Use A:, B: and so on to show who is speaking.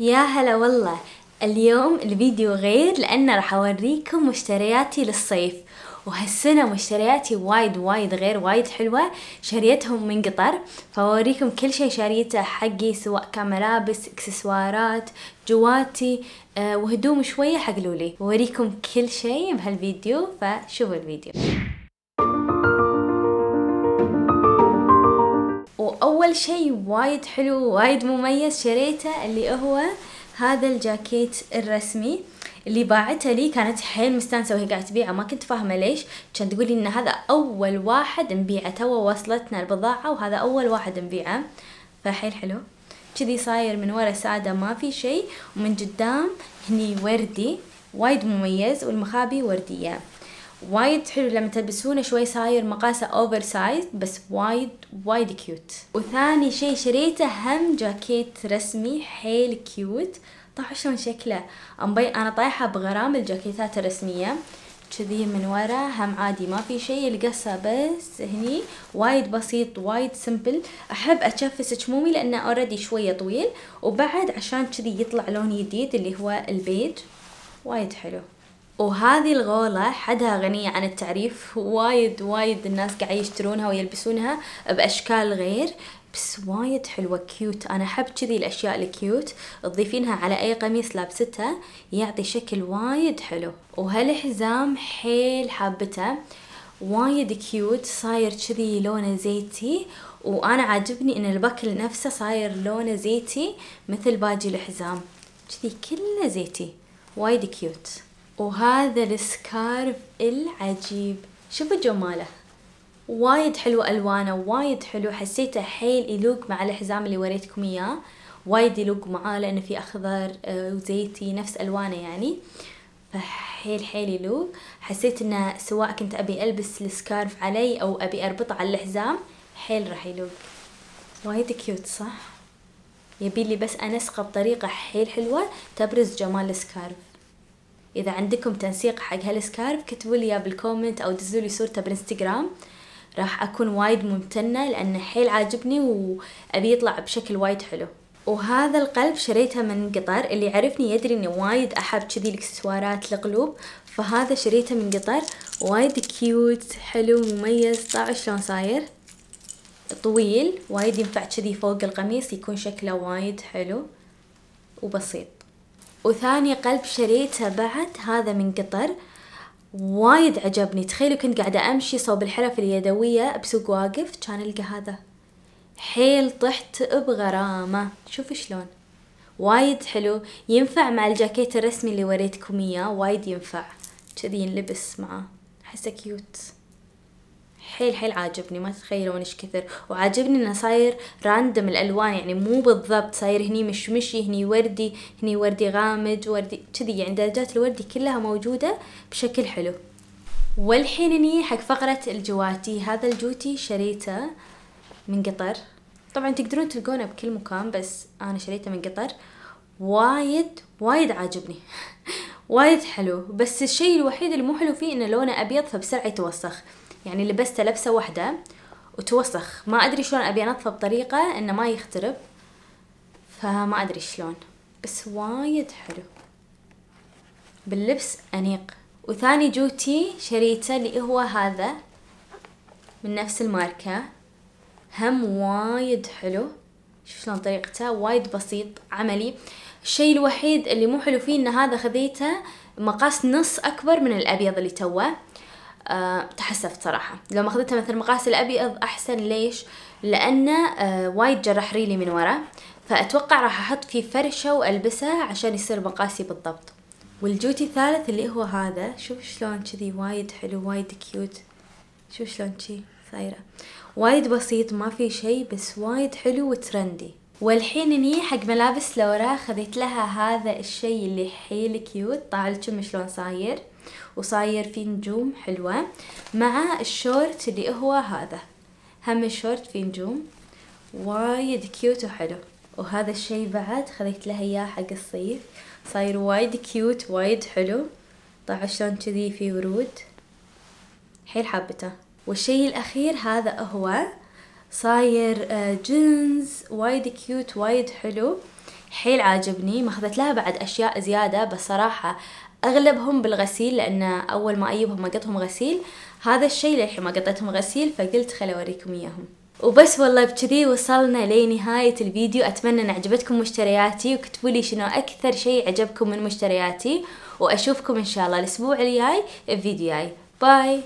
A: يا هلا والله. اليوم الفيديو غير لأن راح أوريكم مشترياتي للصيف. وهالسنة مشترياتي وايد وايد غير وايد حلوة. شريتهم من قطر. فأوريكم كل شي شريته حقي سواء كان ملابس إكسسوارات جواتي أه وهدوم شوية حق لولي. بوريكم كل شي بهالفيديو فشوفوا الفيديو. واول شي وايد حلو وايد مميز شريته اللي هو هذا الجاكيت الرسمي اللي باعتها لي كانت حيل مستانسة وهي قاعدة تبيعه. ما كنت فاهمة ليش. كانت تقولي إن هذا أول واحد نبيعه. تو وصلتنا البضاعة وهذا أول واحد نبيعه. فحيل حلو. كذي صاير من ورا سادة ما في شيء. ومن قدام هني وردي. وايد مميز والمخابي وردية. وايد حلو لما تلبسونه شوي صاير مقاسه oversize بس وايد وايد cute وثاني شي شريته هم جاكيت رسمي حيل cute طاع شلون شكله؟ أمبي أنا طايحة بغرام الجاكيتات الرسمية. كذي من ورا هم عادي ما في شيء القصة بس هني. وايد بسيط وايد simple أحب أتشفس كمومي لأنه already شوية طويل. وبعد عشان كذي يطلع لون جديد اللي هو البيج. وايد حلو. وهذه الغولة حدها غنية عن التعريف. وايد وايد الناس قاعد يشترونها ويلبسونها بأشكال غير بس وايد حلوة cute أنا أحب كذي الأشياء ال cute تضيفينها على أي قميص لابستها يعطي شكل وايد حلو. وهالحزام حيل حابته. وايد cute صاير كذي لونه زيتي. وأنا عاجبني إن ال buckle نفسه صاير لونه زيتي مثل باقي الحزام. كذي كله زيتي. وايد cute وهذا ال scarf العجيب. شوفوا جماله. وايد حلو ألوانه وايد حلو. حسيته حيل يلوق مع الحزام اللي وريتكم إياه. وايد يلوق معاه لأنه في أخضر آه، وزيتي نفس ألوانه يعني. فحيل حيل يلوق. حسيت إنه سواء كنت أبي ألبس ال scarf علي أو أبي اربطه على الحزام حيل راح يلوق. وايد cute صح؟ يبي بس أنسقه بطريقة حيل حلوة تبرز جمال ال scarf. إذا عندكم تنسيق حق هال scarf كتبوا لي بال comment أو دزوا لي صورته بالانستغرام راح أكون وايد ممتنة لأنه حيل عاجبني وأبي يطلع بشكل وايد حلو. وهذا القلب شريته من قطر اللي يعرفني يدري إني وايد أحب كذي الإكسسوارات القلوب. فهذا شريته من قطر وايد cute حلو مميز طاع شلون صاير؟ طويل وايد ينفع كذي فوق القميص يكون شكله وايد حلو وبسيط. وثاني قلب شريته بعد هذا من قطر. وايد عجبني. تخيلوا كنت قاعدة أمشي صوب الحرف اليدوية بسوق واقف جان ألقى هذا. حيل طحت بغرامه. شوف شلون. وايد حلو. ينفع مع الجاكيت الرسمي اللي وريتكم إياه؟ وايد ينفع. كذي ينلبس معاه احسه cute حيل حيل عاجبني ما تتخيلون إيش كثر. وعاجبني إنه صاير random الألوان يعني مو بالضبط صاير هني مشمشي هني وردي هني وردي غامج وردي كذي. يعني درجات الوردي كلها موجودة بشكل حلو. والحين آيي حق فقرة الجواتي هذا الجوتي شريته من قطر. طبعا تقدرون تلقونه بكل مكان بس أنا شريته من قطر. وايد وايد عاجبني. وايد حلو. بس الشيء الوحيد اللي مو حلو فيه إنه لونه أبيض فبسرعة يتوسخ. يعني لبسته لبسة واحدة وتوسخ. ما أدري شلون أبي أنظفه بطريقة إنه ما يخترب فما أدري شلون. بس وايد حلو. باللبس أنيق. وثاني جوتي شريته اللي هو هذا من نفس الماركة. هم وايد حلو. شوف شلون طريقته. وايد بسيط عملي. الشيء الوحيد اللي مو حلو فيه إن هذا خذيته مقاس نص أكبر من الأبيض اللي توه. أه تحسفت صراحة. لو ما أخذتها مثل مقاس الأبيض أحسن ليش؟ لأنه أه وايد جرح ريلي من ورا. فأتوقع راح أحط فيه فرشة وألبسه عشان يصير مقاسي بالضبط. والجوتي الثالث اللي هو هذا شوف شلون كذي وايد حلو وايد cute شوف شلون كذي صايرة. وايد بسيط ما في شي بس وايد حلو و trendy. والحين آيي حق ملابس لورا خذيت لها هذا الشي اللي حيل cute طالع لكم شلون صاير. وصاير فيه نجوم حلوة. مع الشورت اللي هو هذا. هم الشورت فيه نجوم وايد cute وحلو. وهذا الشي بعد خذيت له إياه حق الصيف. صاير وايد cute وايد حلو. طالع شلون كذي في ورود. حيل حابته. والشي الأخير هذا هو صاير جينز. وايد cute وايد حلو. حيل عاجبني. ماخذت لها بعد أشياء زيادة بس صراحة أغلبهم بالغسيل لأن أول ما أجيبهم اقطهم غسيل هذا الشيء للحين ما قطيتهم غسيل فقلت خل أوريكم إياهم. وبس والله بكذي وصلنا لنهاية الفيديو. أتمنى أن عجبتكم مشترياتي وكتبوا لي شنو أكثر شيء عجبكم من مشترياتي. وأشوفكم إن شاء الله الأسبوع الجاي في فيديو جاي باي.